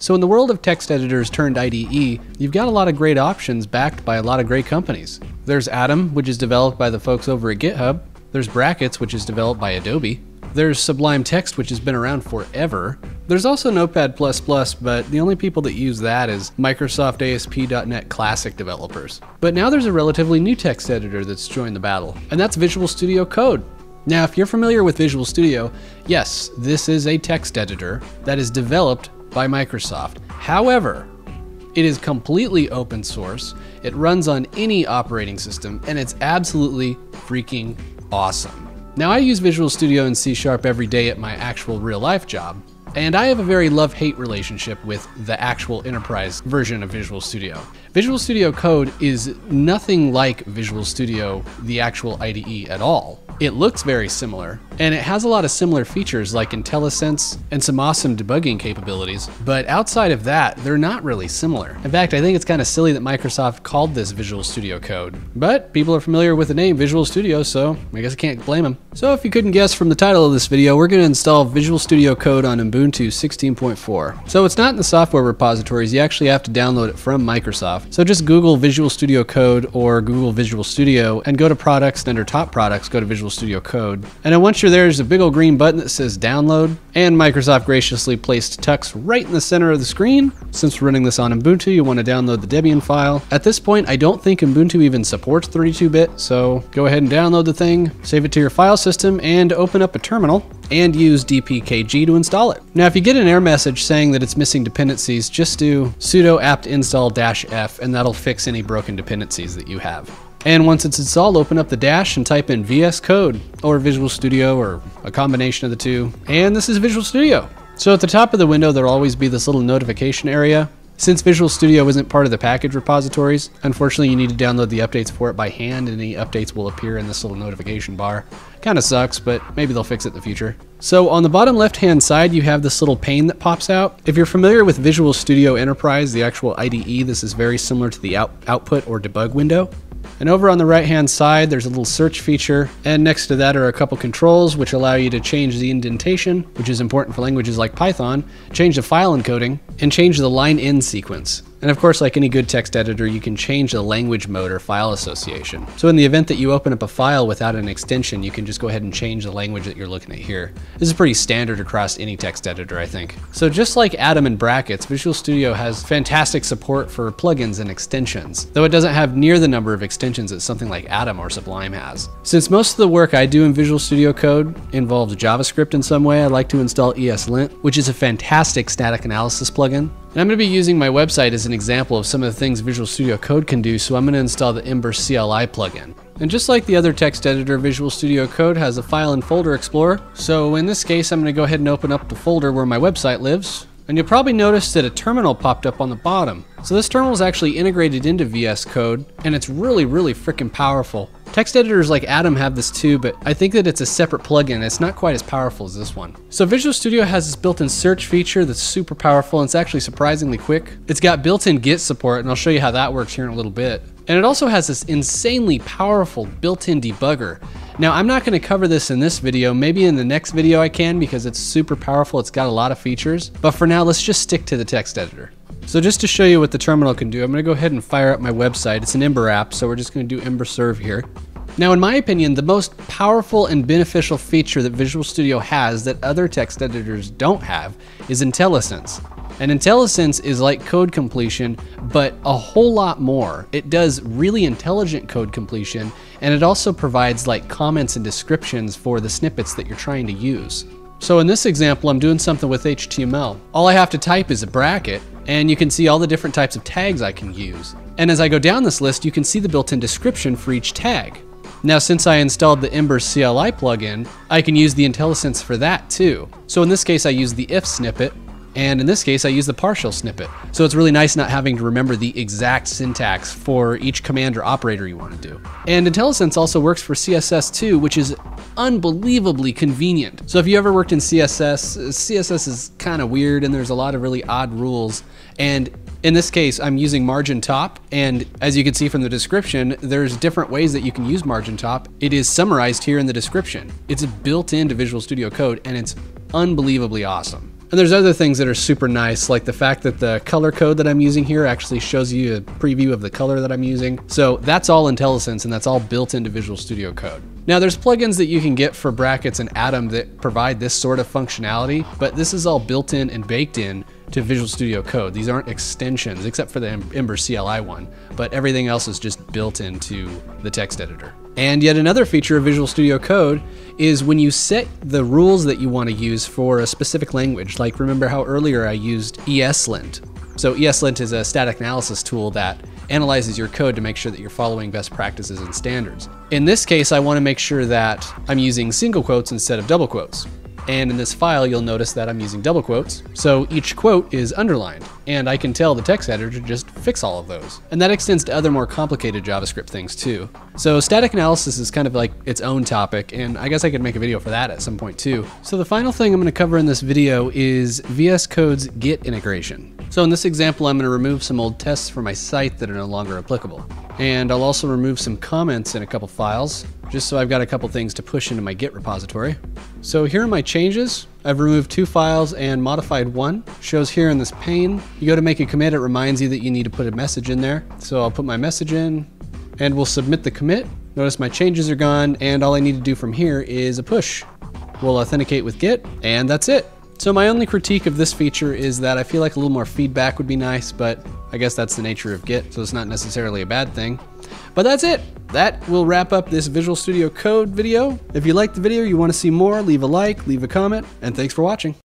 So, in the world of text editors turned IDE, you've got a lot of great options backed by a lot of great companies. There's Atom, which is developed by the folks over at GitHub. There's Brackets, which is developed by Adobe. There's Sublime Text, which has been around forever. There's also Notepad++, but the only people that use that is Microsoft ASP.NET Classic developers. But now there's a relatively new text editor that's joined the battle, and that's Visual Studio Code. Now, if you're familiar with Visual Studio, yes, this is a text editor that is developed by Microsoft. However, it is completely open source, it runs on any operating system, and it's absolutely freaking awesome. Now, I use Visual Studio and C Sharp every day at my actual real life job, and I have a very love hate relationship with the actual enterprise version of Visual Studio. Visual Studio Code is nothing like Visual Studio, the actual IDE, at all. It looks very similar, and it has a lot of similar features like IntelliSense and some awesome debugging capabilities, but outside of that, they're not really similar. In fact, I think it's kind of silly that Microsoft called this Visual Studio Code, but people are familiar with the name Visual Studio, so I guess I can't blame them. So if you couldn't guess from the title of this video, we're going to install Visual Studio Code on Ubuntu 16.4. So it's not in the software repositories, you actually have to download it from Microsoft. So just Google Visual Studio Code or Google Visual Studio and go to products, and under top products, go to Visual Studio Code. And once you're there, there's a big old green button that says download, and Microsoft graciously placed Tux right in the center of the screen. Since we're running this on Ubuntu, you want to download the Debian file. At this point, I don't think Ubuntu even supports 32-bit, so go ahead and download the thing, save it to your file system, and open up a terminal and use dpkg to install it. Now, if you get an error message saying that it's missing dependencies, just do sudo apt install -f and that'll fix any broken dependencies that you have. And once it's installed, open up the dash and type in VS Code or Visual Studio or a combination of the two. And this is Visual Studio. So at the top of the window, there'll always be this little notification area. Since Visual Studio isn't part of the package repositories, unfortunately you need to download the updates for it by hand and any updates will appear in this little notification bar. Kinda sucks, but maybe they'll fix it in the future. So on the bottom left hand side you have this little pane that pops out. If you're familiar with Visual Studio Enterprise, the actual IDE, this is very similar to the out output or debug window. And over on the right hand side, there's a little search feature. And next to that are a couple controls which allow you to change the indentation, which is important for languages like Python, change the file encoding, and change the line in sequence. And of course, like any good text editor, you can change the language mode or file association. So in the event that you open up a file without an extension, you can just go ahead and change the language that you're looking at here. This is pretty standard across any text editor, I think. So just like Atom and Brackets, Visual Studio has fantastic support for plugins and extensions, though it doesn't have near the number of extensions that something like Atom or Sublime has. Since most of the work I do in Visual Studio Code involves JavaScript in some way, I like to install ESLint, which is a fantastic static analysis plugin. And I'm going to be using my website as an example of some of the things Visual Studio Code can do, so I'm going to install the Ember CLI plugin. And just like the other text editor, Visual Studio Code has a file and folder explorer. So in this case, I'm going to go ahead and open up the folder where my website lives. And you'll probably notice that a terminal popped up on the bottom. So this terminal is actually integrated into VS Code, and it's really, really freaking powerful. Text editors like Atom have this too, but I think that it's a separate plugin. It's not quite as powerful as this one. So Visual Studio has this built-in search feature that's super powerful and it's actually surprisingly quick. It's got built-in Git support, and I'll show you how that works here in a little bit. And it also has this insanely powerful built-in debugger. Now I'm not going to cover this in this video, maybe in the next video I can because it's super powerful, it's got a lot of features, but for now let's just stick to the text editor. So just to show you what the terminal can do, I'm going to go ahead and fire up my website. It's an Ember app, so we're just going to do Ember serve here. Now, in my opinion, the most powerful and beneficial feature that Visual Studio has that other text editors don't have is IntelliSense. And IntelliSense is like code completion, but a whole lot more. It does really intelligent code completion, and it also provides like comments and descriptions for the snippets that you're trying to use. So in this example, I'm doing something with HTML. All I have to type is a bracket, and you can see all the different types of tags I can use. And as I go down this list, you can see the built-in description for each tag. Now, since I installed the Ember CLI plugin, I can use the IntelliSense for that too. So in this case, I use the if snippet, and in this case, I use the partial snippet. So it's really nice not having to remember the exact syntax for each command or operator you want to do. And IntelliSense also works for CSS too, which is unbelievably convenient. So if you ever worked in CSS, CSS is kind of weird and there's a lot of really odd rules. And in this case, I'm using margin top, and as you can see from the description, there's different ways that you can use margin top. It is summarized here in the description. It's built into Visual Studio Code, and it's unbelievably awesome. And there's other things that are super nice, like the fact that the color code that I'm using here actually shows you a preview of the color that I'm using. So that's all IntelliSense and that's all built into Visual Studio Code. Now there's plugins that you can get for Brackets and Atom that provide this sort of functionality, but this is all built in and baked in to Visual Studio Code. These aren't extensions, except for the Ember CLI one, but everything else is just built into the text editor. And yet another feature of Visual Studio Code is when you set the rules that you want to use for a specific language. Like remember how earlier I used ESLint. So ESLint is a static analysis tool that analyzes your code to make sure that you're following best practices and standards. In this case, I want to make sure that I'm using single quotes instead of double quotes. And in this file, you'll notice that I'm using double quotes. So each quote is underlined, and I can tell the text editor to just fix all of those. And that extends to other more complicated JavaScript things too. So static analysis is kind of like its own topic, and I guess I could make a video for that at some point too. So the final thing I'm gonna cover in this video is VS Code's Git integration. So in this example, I'm gonna remove some old tests from my site that are no longer applicable. And I'll also remove some comments in a couple files, just so I've got a couple things to push into my Git repository. So here are my changes. I've removed two files and modified one. Shows here in this pane. You go to make a commit, it reminds you that you need to put a message in there. So I'll put my message in and we'll submit the commit. Notice my changes are gone and all I need to do from here is a push. We'll authenticate with Git and that's it. So my only critique of this feature is that I feel like a little more feedback would be nice, but I guess that's the nature of Git, so it's not necessarily a bad thing. But that's it. That will wrap up this Visual Studio Code video. If you liked the video, you want to see more, leave a like, leave a comment, and thanks for watching.